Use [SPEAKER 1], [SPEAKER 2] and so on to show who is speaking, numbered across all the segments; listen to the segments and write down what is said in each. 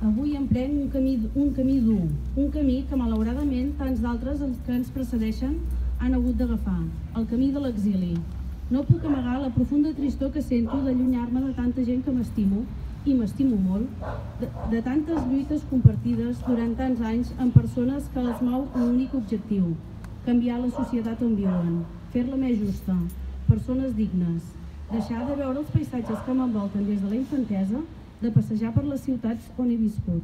[SPEAKER 1] Avui emprem un camí, un camí dur, un camí que malauradament tants d'altres que ens precedeixen han hagut d'agafar, el camí de l'exili. No puc amagar la profunda tristor que sento d'allunyar-me de tanta gent que m'estimo i m'estimo molt, de, de tantes lluites compartides durant tants anys amb persones que les mou un únic objectiu, canviar la societat on viuen, fer-la més justa, persones dignes, deixar de veure els paisatges que m'envolten des de la infantesa de passejar per les ciutats on he viscut.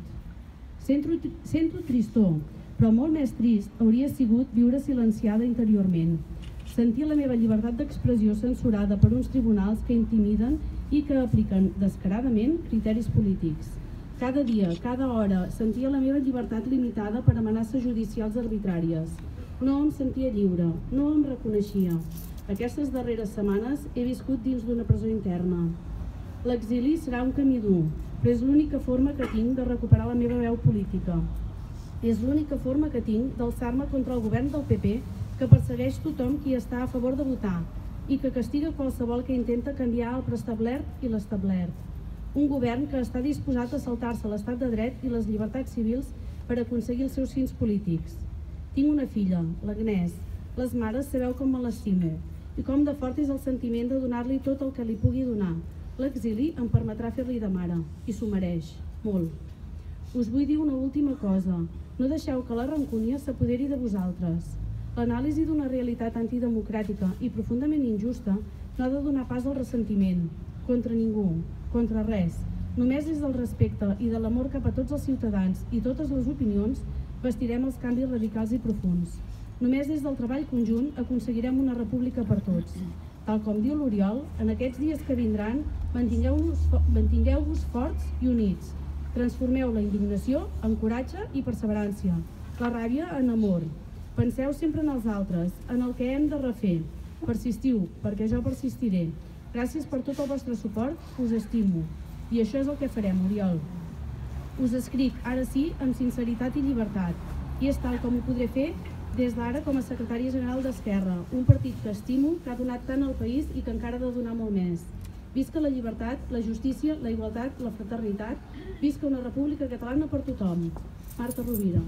[SPEAKER 1] Sento, sento tristor, però molt més trist hauria sigut viure silenciada interiorment, sentir la meva llibertat d'expressió censurada per uns tribunals que intimiden i que apliquen descaradament criteris polítics. Cada dia, cada hora, sentia la meva llibertat limitada per amenaces judicials arbitràries. No em sentia lliure, no em reconeixia. Aquestes darreres setmanes he viscut dins d'una presó interna. L'exili serà un camí dur, però és l'única forma que tinc de recuperar la meva veu política. És l'única forma que tinc d'alçar-me contra el govern del PP que persegueix tothom qui està a favor de votar i que castiga qualsevol que intenta canviar el preestablert i l'establert. Un govern que està disposat a saltar-se l'estat de dret i les llibertats civils per aconseguir els seus fins polítics. Tinc una filla, l'Agnès. Les mares sabeu com me l'estimo i com de fort és el sentiment de donar-li tot el que li pugui donar, L'exili em permetrà fer-li de mare, i s'ho mereix, molt. Us vull dir una última cosa. No deixeu que la rancúnia s'apoderi de vosaltres. L'anàlisi d'una realitat antidemocràtica i profundament injusta no ha de donar pas al ressentiment, contra ningú, contra res. Només des del respecte i de l'amor cap a tots els ciutadans i totes les opinions vestirem els canvis radicals i profuns. Només des del treball conjunt aconseguirem una república per tots. Tal com diu l'Oriol, en aquests dies que vindran, mantingueu-vos mantingueu forts i units. Transformeu la indignació en coratge i perseverància, la ràbia en amor. Penseu sempre en els altres, en el que hem de refer. Persistiu, perquè jo persistiré. Gràcies per tot el vostre suport, us estimo. I això és el que farem, Oriol. Us escric, ara sí, amb sinceritat i llibertat. I és tal com ho podré fer des d'ara com a secretària general d'Esquerra, un partit que estimo, que ha donat tant al país i que encara ha de donar molt més. Visca la llibertat, la justícia, la igualtat, la fraternitat, visca una república catalana per tothom. Marta Rovira.